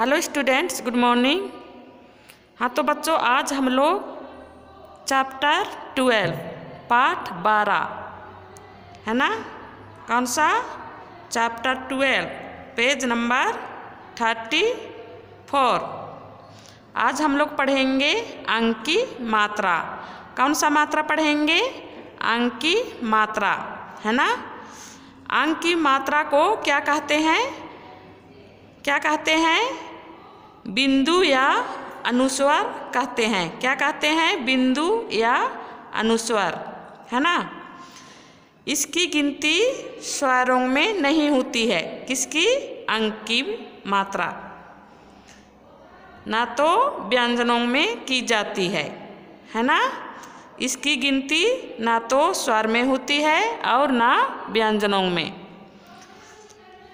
Hello students good morning हाँ तो बच्चों, आज हम लोग चैप्टर ट्वेल्व पाठ बारह, है ना? कौन सा? Chapter twelve page number thirty four आज हम लोग पढ़ेंगे अंक की मात्रा। कौन सा मात्रा पढ़ेंगे? अंक की मात्रा, है ना? अंक की मात्रा को क्या कहते हैं? क्या कहते हैं? बिंदु या अनुस्वर कहते हैं। क्या कहते हैं? बिंदु या अनुस्वर। है ना? इसकी गिनती स्वरों में नहीं होती है। किसकी? अंक की मात्रा। ना तो व्यंजनों में की जाती है। है ना? इसकी गिनती ना तो स्वर में होती है और ना व्यंजनों में।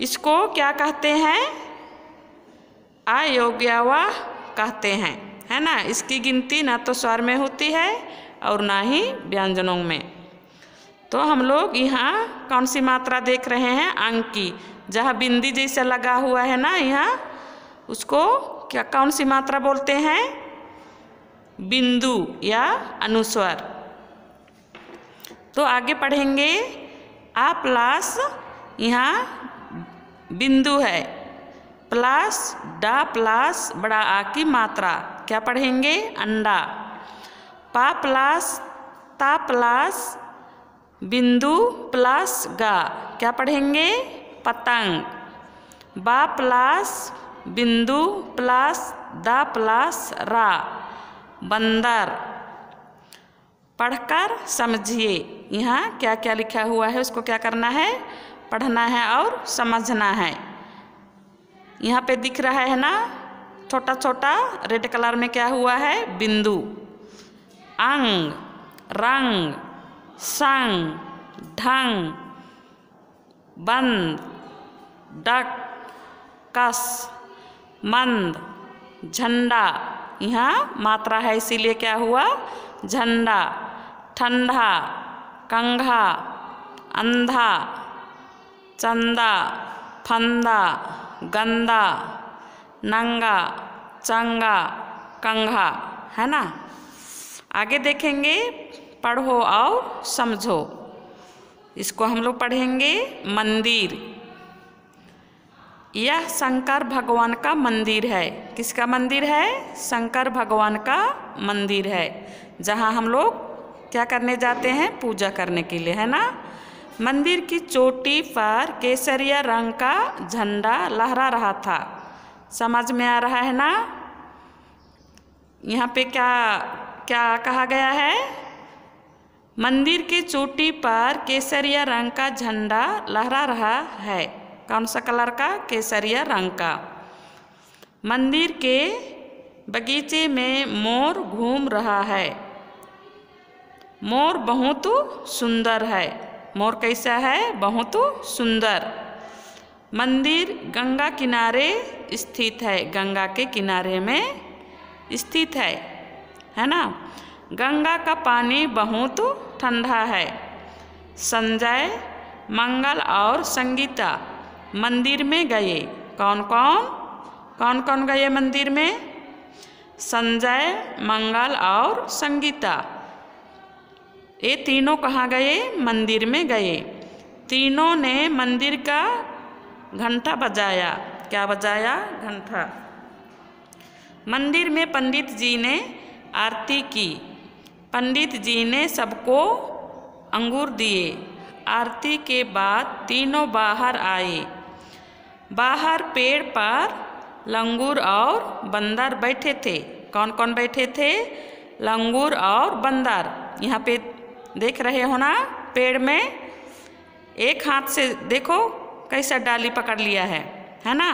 इसको क्या कहते हैं? अयोग्यवा कहते हैं, है ना? इसकी गिनती ना तो स्वर में होती है और ना ही व्यंजनों में। तो हम लोग यहाँ कौन सी मात्रा देख रहे हैं? अंक। की जहाँ बिंदी जैसा लगा हुआ है ना यहाँ, उसको क्या कौन सी मात्रा बोलते हैं? बिंदु या अनुस्वर। तो आगे पढ़ेंगे। आ प्लस यहाँ बिंदु है। प्लस, डा प्लस, बड़ा आ की मात्रा। क्या पढ़ेंगे? अंडा। पा प्लस, ता प्लस, बिंदु प्लस, गा। क्या पढ़ेंगे? पतंग। बा प्लस, बिंदु प्लस, द प्लस, रा। बंदर। पढ़कर समझिए। यहाँ क्या क्या लिखा हुआ है? उसको क्या करना है? पढ़ना है और समझना है। यहाँ पे दिख रहा है ना? छोटा छोटा रेड कलर में क्या हुआ है? बिंदु। अंग, रंग, संग, ढंग, बंद, डक, कस, मंद, झंडा। यहाँ मात्रा है, इसीलिए क्या हुआ? झंडा, ठंडा, कंघा, अंधा, चंदा, फंदा। गंदा, नंगा, चंगा, कंघा, है ना? आगे देखेंगे, पढ़ो और समझो। इसको हम लोग पढ़ेंगे मंदिर। यह शंकर भगवान का मंदिर है। किसका मंदिर है? शंकर भगवान का मंदिर है, जहाँ हम लोग क्या करने जाते हैं? पूजा करने के लिए, है ना? मंदिर की चोटी पर केसरिया रंग का झंडा लहरा रहा था। समझ में आ रहा है ना? यहाँ पे क्या क्या कहा गया है? मंदिर की चोटी पर केसरिया रंग का झंडा लहरा रहा है। कौन सा कलर का? केसरिया रंग का। मंदिर के बगीचे में मोर घूम रहा है। मोर बहुत सुंदर है। मोर कैसा है? बहुत सुंदर। मंदिर गंगा किनारे स्थित है। गंगा के किनारे में स्थित है। है ना? गंगा का पानी बहुत ठंडा है। संजय, मंगल और संगीता मंदिर में गए। कौन कौन? कौन कौन गए मंदिर में? संजय, मंगल और संगीता। ये तीनों कहाँ गए? मंदिर में गए। तीनों ने मंदिर का घंटा बजाया। क्या बजाया? घंटा। मंदिर में पंडित जी ने आरती की। पंडित जी ने सबको अंगूर दिए। आरती के बाद तीनों बाहर आए। बाहर पेड़ पर लंगूर और बंदर बैठे थे। कौन कौन बैठे थे? लंगूर और बंदर। यहाँ पे देख रहे हो ना? पेड़ में एक हाथ से देखो कैसा डाली पकड़ लिया है है ना?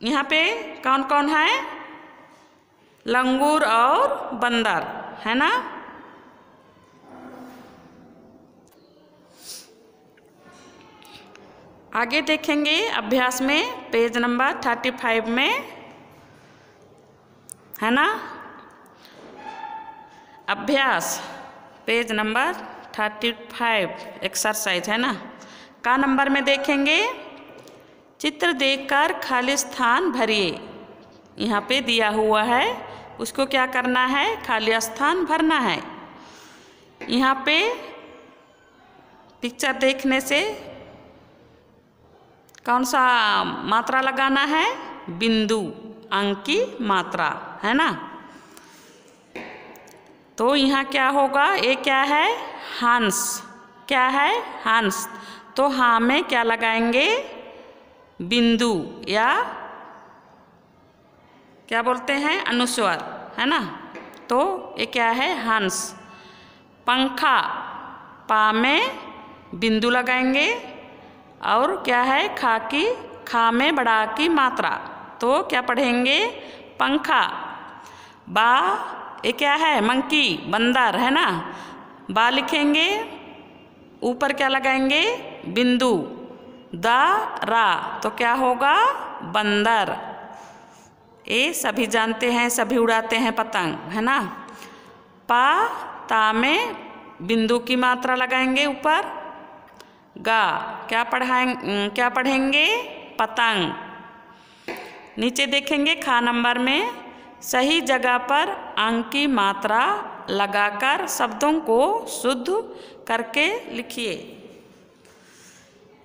यहाँ पे कौन कौन है? लंगूर और बंदर, है ना? आगे देखेंगे अभ्यास में, पेज नंबर थर्टी फाइव में, है ना? अभ्यास। Page number thirty five exercise है ना? का नंबर में देखेंगे? चित्र देखकर खाली स्थान भरिए। यहाँ पे दिया हुआ है, उसको क्या करना है? खाली स्थान भरना है। यहाँ पे पिक्चर देखने से कौन सा मात्रा लगाना है? बिंदु, अंक की मात्रा, है ना? तो यहाँ क्या होगा? ये क्या है? हंस क्या है? हंस तो हाँ में क्या लगाएँगे? बिंदु या क्या बोलते हैं? अनुस्वर, है ना? तो ये क्या है? हंस पंखा, पा में बिंदु लगाएँगे और क्या है? खा की, खा में बड़ा की मात्रा तो क्या पढ़ेंगे? पंखा, बा ये क्या है? मंकी, बंदर, है ना? बा लिखेंगे, ऊपर क्या लगाएँगे? बिंदु। द, रा। तो क्या होगा? बंदर। ये सभी जानते हैं, सभी उड़ाते हैं पतंग, है ना? पा, ता में बिंदु की मात्रा लगाएँगे ऊपर। गा, क्या पढ़ाएँगे क्या पढ़ेंगे? पतंग। नीचे देखेंगे खा नंबर में। सही जगह पर अंक की मात्रा लगाकर शब्दों को शुद्ध करके लिखिए।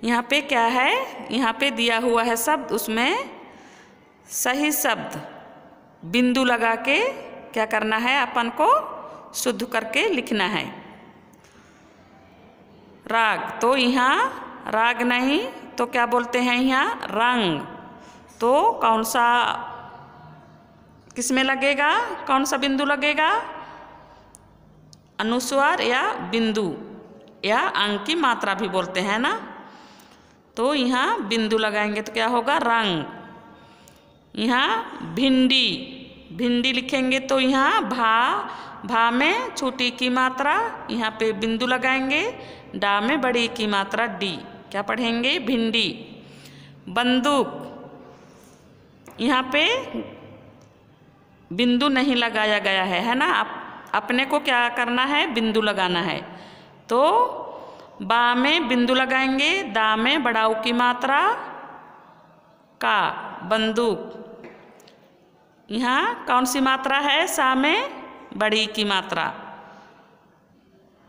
यहाँ पे क्या है? यहाँ पे दिया हुआ है शब्द, उसमें सही शब्द, बिंदु लगा के क्या करना है? अपन को शुद्ध करके लिखना है। राग तो यहाँ राग नहीं तो क्या बोलते हैं यहाँ? रंग। तो कौन सा किसमें लगेगा? कौन सा बिंदु लगेगा? अनुस्वार या बिंदु। या अंक की मात्रा भी बोलते हैं ना? तो यहाँ बिंदु लगाएँगे तो क्या होगा? रंग। यहाँ भिंडी। भिंडी लिखेंगे तो यहाँ भा। भा में छोटी की मात्रा, यहाँ पे बिंदु लगाएँगे। डा में बड़ी की मात्रा, डी। क्या पढ़ेंगे? भिंडी। बंदूक। यहाँ पे बिंदु नहीं लगाया गया है है ना? आप अपने को क्या करना है? बिंदु लगाना है। तो बा में बिंदु लगाएँगे, दा में बड़ाऊ की मात्रा का बंदूक। यहाँ कौन सी मात्रा है? सा में बड़ी की मात्रा।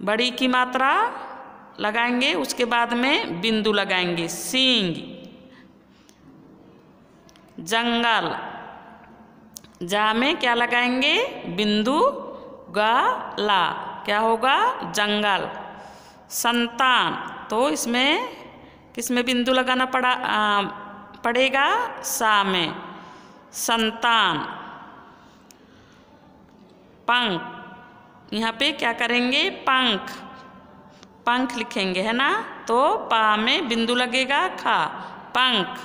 बड़ी की मात्रा लगाएँगे, उसके बाद में बिंदु लगाएँगे। सींग। जंगल। जा में क्या लगाएँगे? बिंदु गा ला। क्या होगा? जंगल। संतान। तो इसमें किसमें बिंदु लगाना पड़ा आ, पड़ेगा? सा में। संतान। पंख। यहाँ पे क्या करेंगे? पंख। पंख लिखेंगे है ना? तो पा में बिंदु लगेगा खा। पंख।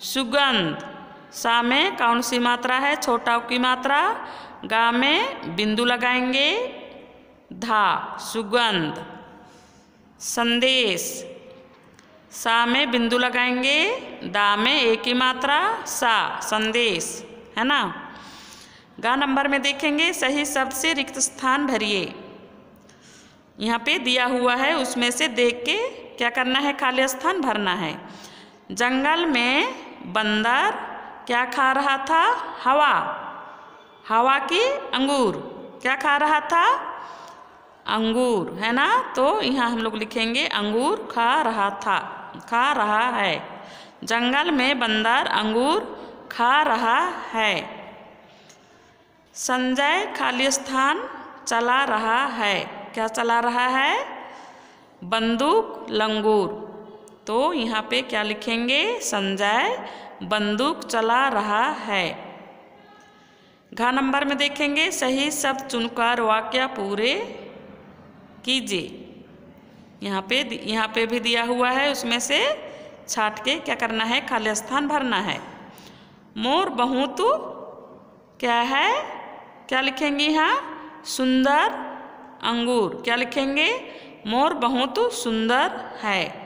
सुगंध। सा में कौन सी मात्रा है? छोटा की मात्रा। गा में बिंदु लगाएँगे। धा, सुगंध। संदेश। सा में बिंदु लगाएँगे। दा में एक ही मात्रा। सा, संदेश। है ना? गा नंबर में देखेंगे। सही शब्द से रिक्त स्थान भरिए। यहाँ पे दिया हुआ है, उसमें से देख के क्या करना है? खाली स्थान भरना है। जंगल में बंदर क्या खा रहा था? हवा। हवा की अंगूर। क्या खा रहा था? अंगूर, है ना? तो यहाँ हम लोग लिखेंगे, अंगूर खा रहा था। खा रहा है। जंगल में बंदर अंगूर खा रहा है। संजय खाली स्थान चला रहा है। क्या चला रहा है? बंदूक, लंगूर। तो यहाँ पे क्या लिखेंगे? संजय बंदूक चला रहा है। घा नंबर में देखेंगे, सही शब्द चुनकर वाक्य पूरे कीजिए। यहाँ पे यहाँ पे भी दिया हुआ है, उसमें से छाट के क्या करना है, खाली स्थान भरना है। मोर बहुत क्या है? क्या लिखेंगे यहाँ? सुंदर अंगूर। क्या लिखेंगे? मोर बहुत सुंदर है।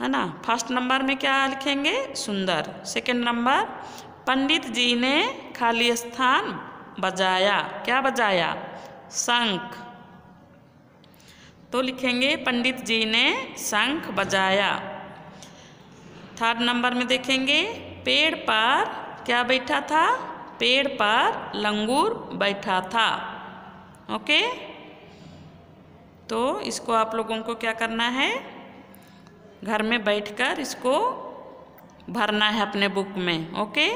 है ना? फ़र्स्ट नंबर में क्या लिखेंगे? सुंदर। सेकंड नंबर पंडित जी ने खाली स्थान बजाया। क्या बजाया? शंख। तो लिखेंगे, पंडित जी ने शंख बजाया। थर्ड नंबर में देखेंगे, पेड़ पर क्या बैठा था? पेड़ पर लंगूर बैठा था। ओके तो इसको आप लोगों को क्या करना है? घर में बैठकर इसको भरना है अपने बुक में ओके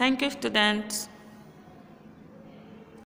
थैंक यू स्टूडेंट्स